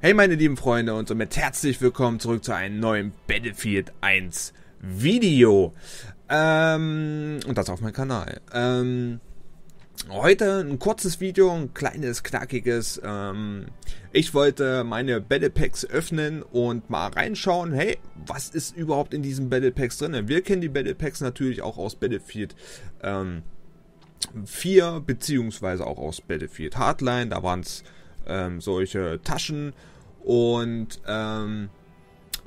Hey meine lieben Freunde und somit herzlich willkommen zurück zu einem neuen Battlefield 1 Video. Ähm, und das auf meinem Kanal. Ähm, heute ein kurzes Video, ein kleines, knackiges. Ähm, ich wollte meine Battle Packs öffnen und mal reinschauen, hey, was ist überhaupt in diesen Battle Packs drin? Wir kennen die Battle Packs natürlich auch aus Battlefield ähm, 4, beziehungsweise auch aus Battlefield Hardline. Da waren es ähm, solche Taschen und ähm,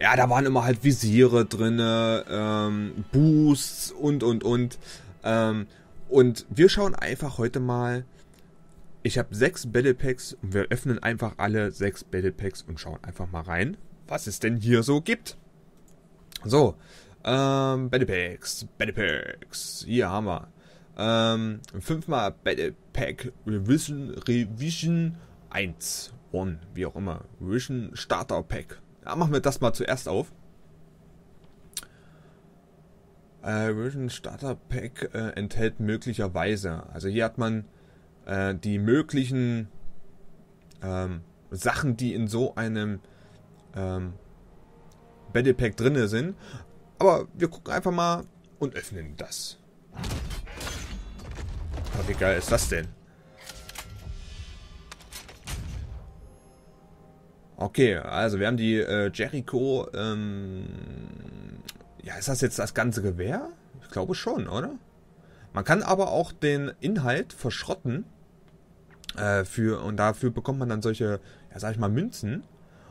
ja, da waren immer halt Visiere drin, ähm, Boosts und und und. Ähm, und wir schauen einfach heute mal. Ich habe sechs Battle Packs und wir öffnen einfach alle sechs Battle Packs und schauen einfach mal rein, was es denn hier so gibt. So, ähm, Battle Packs, Battle Packs, hier haben wir. Ähm, fünfmal Battle Pack Revision, Revision 1, One, wie auch immer. Revision Starter Pack. Ja, machen wir das mal zuerst auf. Äh, Revision Starter Pack äh, enthält möglicherweise. Also hier hat man äh, die möglichen ähm, Sachen, die in so einem ähm, Battle Pack drinne sind. Aber wir gucken einfach mal und öffnen das. Oh, wie geil ist das denn? Okay, also wir haben die äh, Jericho. Ähm, ja, ist das jetzt das ganze Gewehr? Ich glaube schon, oder? Man kann aber auch den Inhalt verschrotten. Äh, für, und dafür bekommt man dann solche, ja, sag ich mal, Münzen.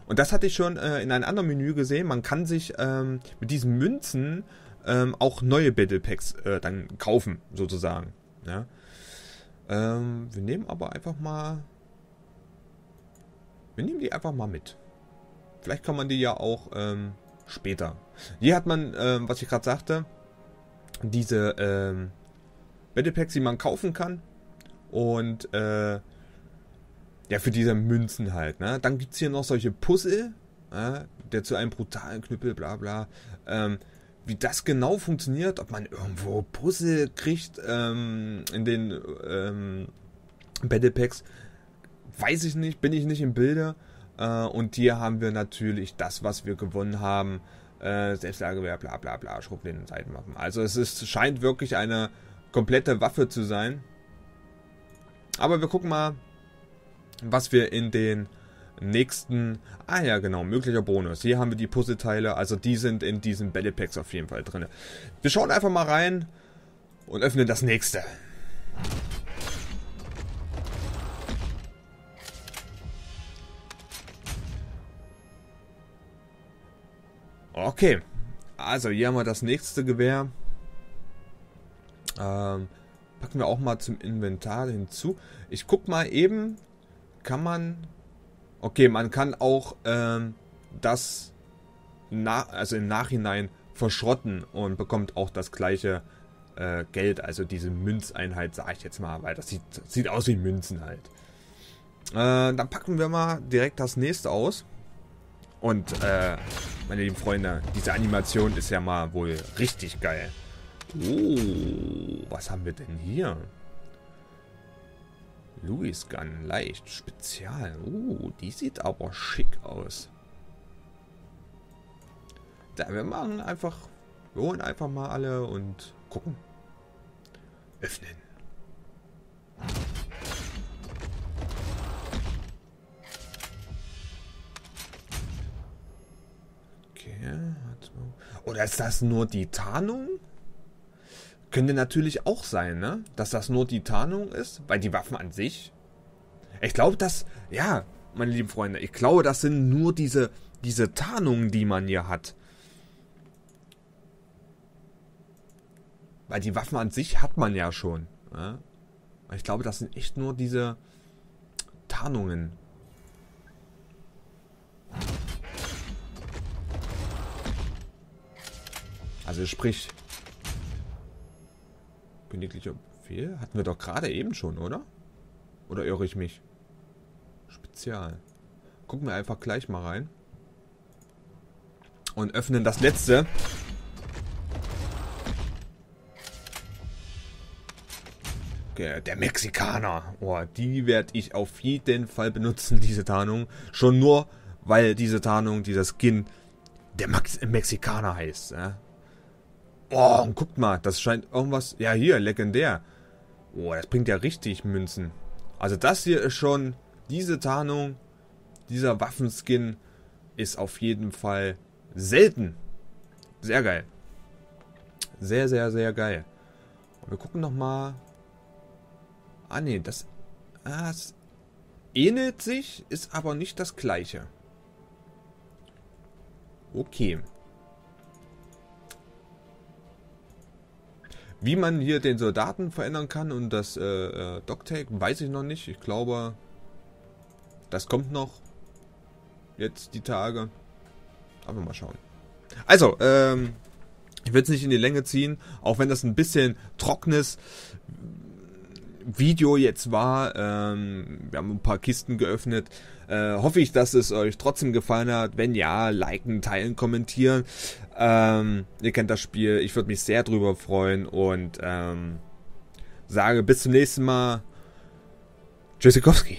Und das hatte ich schon äh, in einem anderen Menü gesehen. Man kann sich ähm, mit diesen Münzen ähm, auch neue Battle Packs äh, dann kaufen, sozusagen. Ja. Ähm, wir nehmen aber einfach mal wir nehmen die einfach mal mit. Vielleicht kann man die ja auch ähm, später. Hier hat man, ähm, was ich gerade sagte, diese ähm, Battle Packs, die man kaufen kann. Und äh, ja, für diese Münzen halt. Ne? Dann gibt es hier noch solche Puzzle, äh, der zu einem brutalen Knüppel, bla bla. Ähm, wie das genau funktioniert, ob man irgendwo Puzzle kriegt ähm, in den ähm, Battle Packs, weiß ich nicht, bin ich nicht im Bilde. Äh, und hier haben wir natürlich das, was wir gewonnen haben. Äh, Selbstlagewehr, bla bla bla, Schrubblinden, Seitenwaffen. Also es ist, scheint wirklich eine komplette Waffe zu sein. Aber wir gucken mal, was wir in den nächsten... Ah ja, genau, möglicher Bonus. Hier haben wir die Puzzleteile, also die sind in diesen Battle Packs auf jeden Fall drin. Wir schauen einfach mal rein und öffnen das nächste. Okay. Also, hier haben wir das nächste Gewehr. Ähm, packen wir auch mal zum Inventar hinzu. Ich guck mal eben, kann man... Okay, man kann auch ähm, das na, also im Nachhinein verschrotten und bekommt auch das gleiche äh, Geld, also diese Münzeinheit, sage ich jetzt mal, weil das sieht, sieht aus wie Münzen halt. Äh, dann packen wir mal direkt das nächste aus. Und äh, meine lieben Freunde, diese Animation ist ja mal wohl richtig geil. Oh, was haben wir denn hier? Louis Gun, leicht, spezial. Oh, die sieht aber schick aus. Da, wir machen einfach, wir holen einfach mal alle und gucken. Öffnen. Oder ist das nur die Tarnung? Könnte natürlich auch sein, ne? Dass das nur die Tarnung ist, weil die Waffen an sich. Ich glaube, dass, ja, meine lieben Freunde, ich glaube, das sind nur diese, diese Tarnungen, die man hier hat. Weil die Waffen an sich hat man ja schon. Ne? Ich glaube, das sind echt nur diese Tarnungen. Also sprich, königlicher Befehl hatten wir doch gerade eben schon, oder? Oder irre ich mich? Spezial. Gucken wir einfach gleich mal rein. Und öffnen das letzte. Okay, der Mexikaner. Oh, die werde ich auf jeden Fall benutzen, diese Tarnung. Schon nur, weil diese Tarnung, dieser Skin, der Max Mexikaner heißt. Ja? Oh, und guckt mal, das scheint irgendwas. Ja, hier, legendär. Oh, das bringt ja richtig Münzen. Also, das hier ist schon. Diese Tarnung, dieser Waffenskin ist auf jeden Fall selten. Sehr geil. Sehr, sehr, sehr geil. Und wir gucken nochmal. Ah, nee, das. Ah, es ähnelt sich, ist aber nicht das gleiche. Okay. Wie man hier den Soldaten verändern kann und das äh, äh, Dogtag, weiß ich noch nicht. Ich glaube, das kommt noch. Jetzt die Tage. Aber mal schauen. Also, ähm, ich will es nicht in die Länge ziehen, auch wenn das ein bisschen trockenes Video jetzt war. Ähm, wir haben ein paar Kisten geöffnet. Äh, hoffe ich, dass es euch trotzdem gefallen hat. Wenn ja, liken, teilen, kommentieren. Ähm, ihr kennt das Spiel. Ich würde mich sehr drüber freuen und ähm, sage bis zum nächsten Mal. Tschüssikowski.